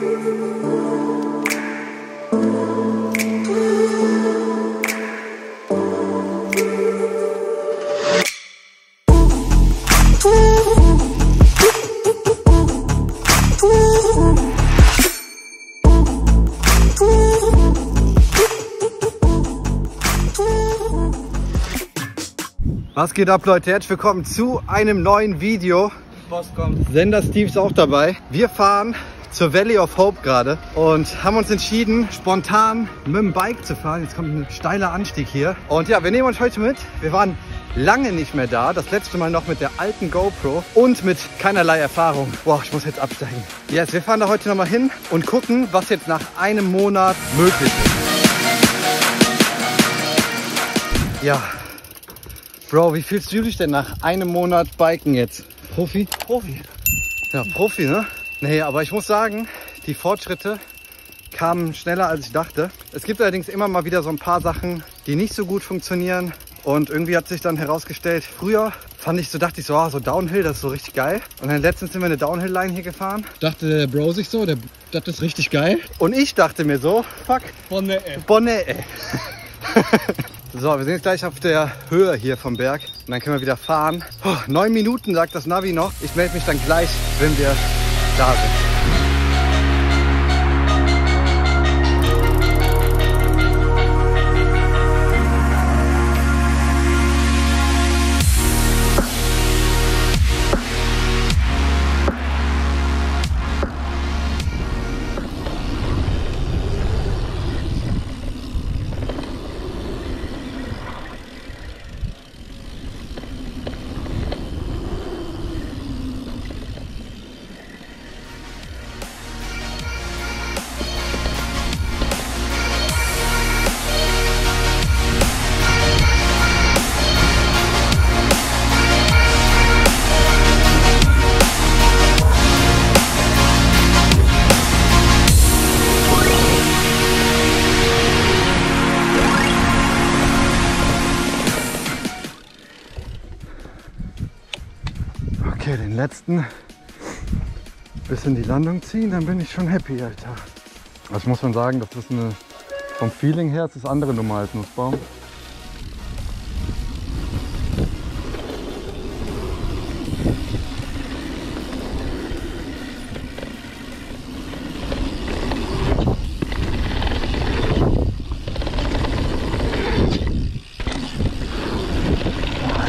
Was geht ab Leute? Herzlich willkommen zu einem neuen Video. Post kommt. Sender Steve ist auch dabei. Wir fahren zur Valley of Hope gerade und haben uns entschieden, spontan mit dem Bike zu fahren. Jetzt kommt ein steiler Anstieg hier. Und ja, wir nehmen euch heute mit. Wir waren lange nicht mehr da. Das letzte Mal noch mit der alten GoPro und mit keinerlei Erfahrung. Boah, ich muss jetzt absteigen. Yes, wir fahren da heute nochmal hin und gucken, was jetzt nach einem Monat möglich ist. Ja, Bro, wie fühlst du dich denn nach einem Monat Biken jetzt? Profi? Profi. Ja, Profi, ne? Nee, aber ich muss sagen, die Fortschritte kamen schneller als ich dachte. Es gibt allerdings immer mal wieder so ein paar Sachen, die nicht so gut funktionieren. Und irgendwie hat sich dann herausgestellt, früher fand ich so, dachte ich so, ah, so Downhill, das ist so richtig geil. Und dann letztens sind wir eine Downhill-Line hier gefahren. Dachte der Bro sich so, der dachte, das ist richtig geil. Und ich dachte mir so, fuck, Bonne, ey. Bonne, ey. so, wir sind jetzt gleich auf der Höhe hier vom Berg. Und dann können wir wieder fahren. Oh, neun Minuten sagt das Navi noch. Ich melde mich dann gleich, wenn wir da Okay, den letzten bis in die Landung ziehen, dann bin ich schon happy, Alter. Also muss man sagen, das ist eine, vom Feeling her ist das andere Nummer als Nussbaum.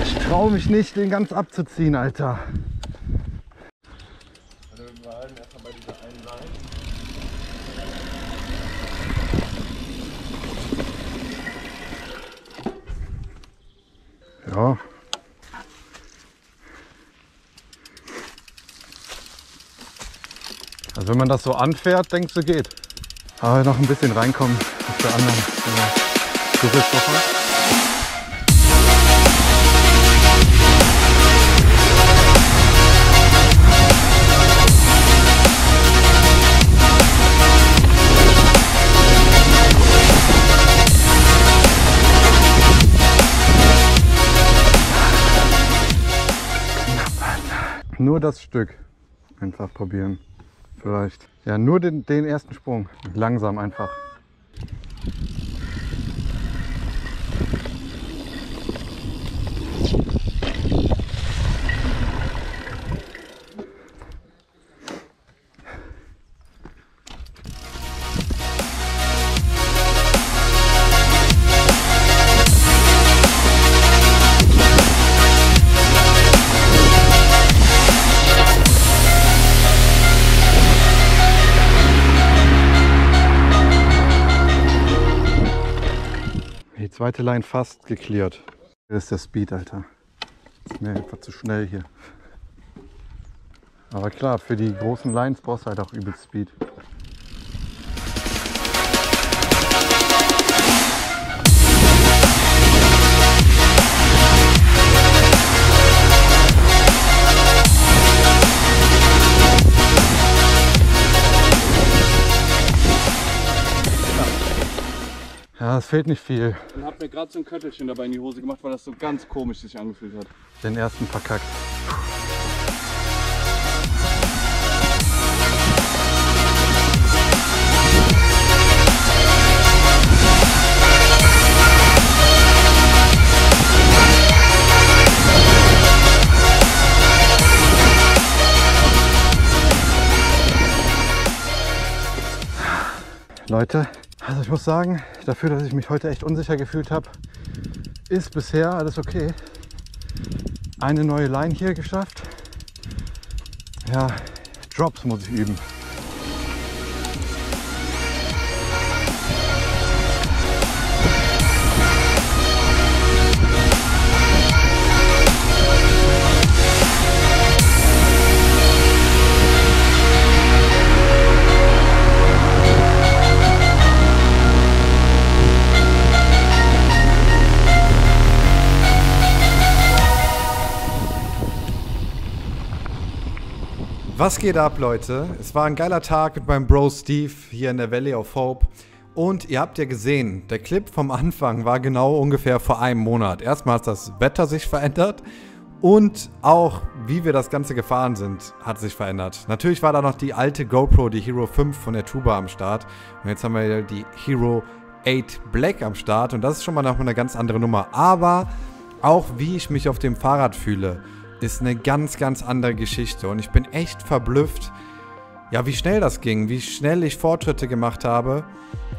Ich traue mich nicht, den ganz abzuziehen, Alter. Ja. Also wenn man das so anfährt, denkst du geht. Aber noch ein bisschen reinkommen auf der anderen. Ja. Du bist doch Nur das Stück einfach probieren. Vielleicht. Ja, nur den, den ersten Sprung. Langsam einfach. Zweite Line fast geklärt. Das ist der Speed, Alter. Ist mir einfach zu schnell hier. Aber klar, für die großen Lines brauchst du halt auch übel Speed. es fehlt nicht viel. Und hab mir gerade so ein Köttelchen dabei in die Hose gemacht, weil das so ganz komisch sich angefühlt hat. Den ersten verkackt. Leute, also ich muss sagen, dafür, dass ich mich heute echt unsicher gefühlt habe, ist bisher alles okay. Eine neue Line hier geschafft. Ja, Drops muss ich üben. Was geht ab, Leute? Es war ein geiler Tag mit meinem Bro Steve hier in der Valley of Hope. Und ihr habt ja gesehen, der Clip vom Anfang war genau ungefähr vor einem Monat. Erstmal hat das Wetter sich verändert und auch wie wir das Ganze gefahren sind, hat sich verändert. Natürlich war da noch die alte GoPro, die Hero 5 von der Tuba am Start. Und jetzt haben wir die Hero 8 Black am Start und das ist schon mal noch eine ganz andere Nummer. Aber auch wie ich mich auf dem Fahrrad fühle ist eine ganz, ganz andere Geschichte. Und ich bin echt verblüfft, ja, wie schnell das ging, wie schnell ich Fortschritte gemacht habe.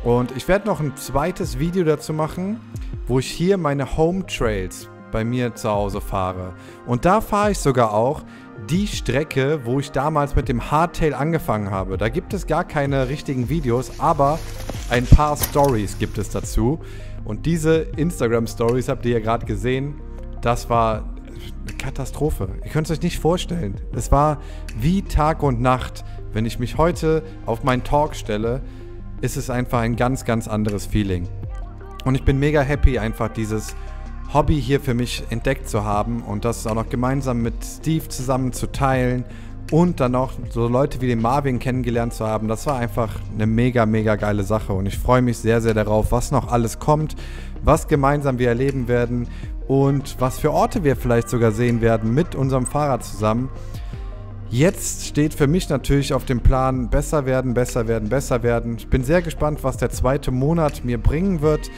Und ich werde noch ein zweites Video dazu machen, wo ich hier meine Home Trails bei mir zu Hause fahre. Und da fahre ich sogar auch die Strecke, wo ich damals mit dem Hardtail angefangen habe. Da gibt es gar keine richtigen Videos, aber ein paar Stories gibt es dazu. Und diese Instagram Stories habt ihr ja gerade gesehen. Das war eine Katastrophe. Ihr könnt es euch nicht vorstellen. Es war wie Tag und Nacht. Wenn ich mich heute auf meinen Talk stelle, ist es einfach ein ganz, ganz anderes Feeling. Und ich bin mega happy, einfach dieses Hobby hier für mich entdeckt zu haben und das auch noch gemeinsam mit Steve zusammen zu teilen und dann noch so Leute wie den Marvin kennengelernt zu haben. Das war einfach eine mega, mega geile Sache und ich freue mich sehr, sehr darauf, was noch alles kommt, was gemeinsam wir erleben werden und was für Orte wir vielleicht sogar sehen werden mit unserem Fahrrad zusammen. Jetzt steht für mich natürlich auf dem Plan besser werden, besser werden, besser werden. Ich bin sehr gespannt, was der zweite Monat mir bringen wird,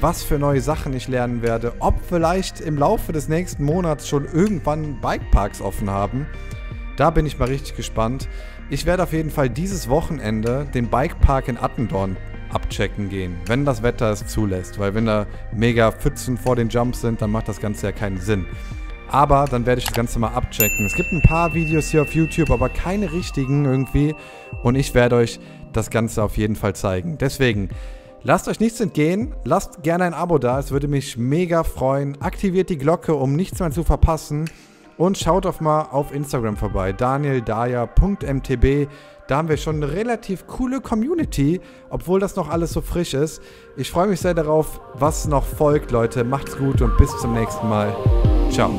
was für neue Sachen ich lernen werde, ob vielleicht im Laufe des nächsten Monats schon irgendwann Bikeparks offen haben. Da bin ich mal richtig gespannt. Ich werde auf jeden Fall dieses Wochenende den Bikepark in Attendorn abchecken gehen, wenn das Wetter es zulässt. Weil wenn da mega Pfützen vor den Jumps sind, dann macht das Ganze ja keinen Sinn. Aber dann werde ich das Ganze mal abchecken. Es gibt ein paar Videos hier auf YouTube, aber keine richtigen irgendwie. Und ich werde euch das Ganze auf jeden Fall zeigen. Deswegen, lasst euch nichts entgehen. Lasst gerne ein Abo da. Es würde mich mega freuen. Aktiviert die Glocke, um nichts mehr zu verpassen. Und schaut auch mal auf Instagram vorbei. danieldaya.mtb. Da haben wir schon eine relativ coole Community, obwohl das noch alles so frisch ist. Ich freue mich sehr darauf, was noch folgt, Leute. Macht's gut und bis zum nächsten Mal. Ciao.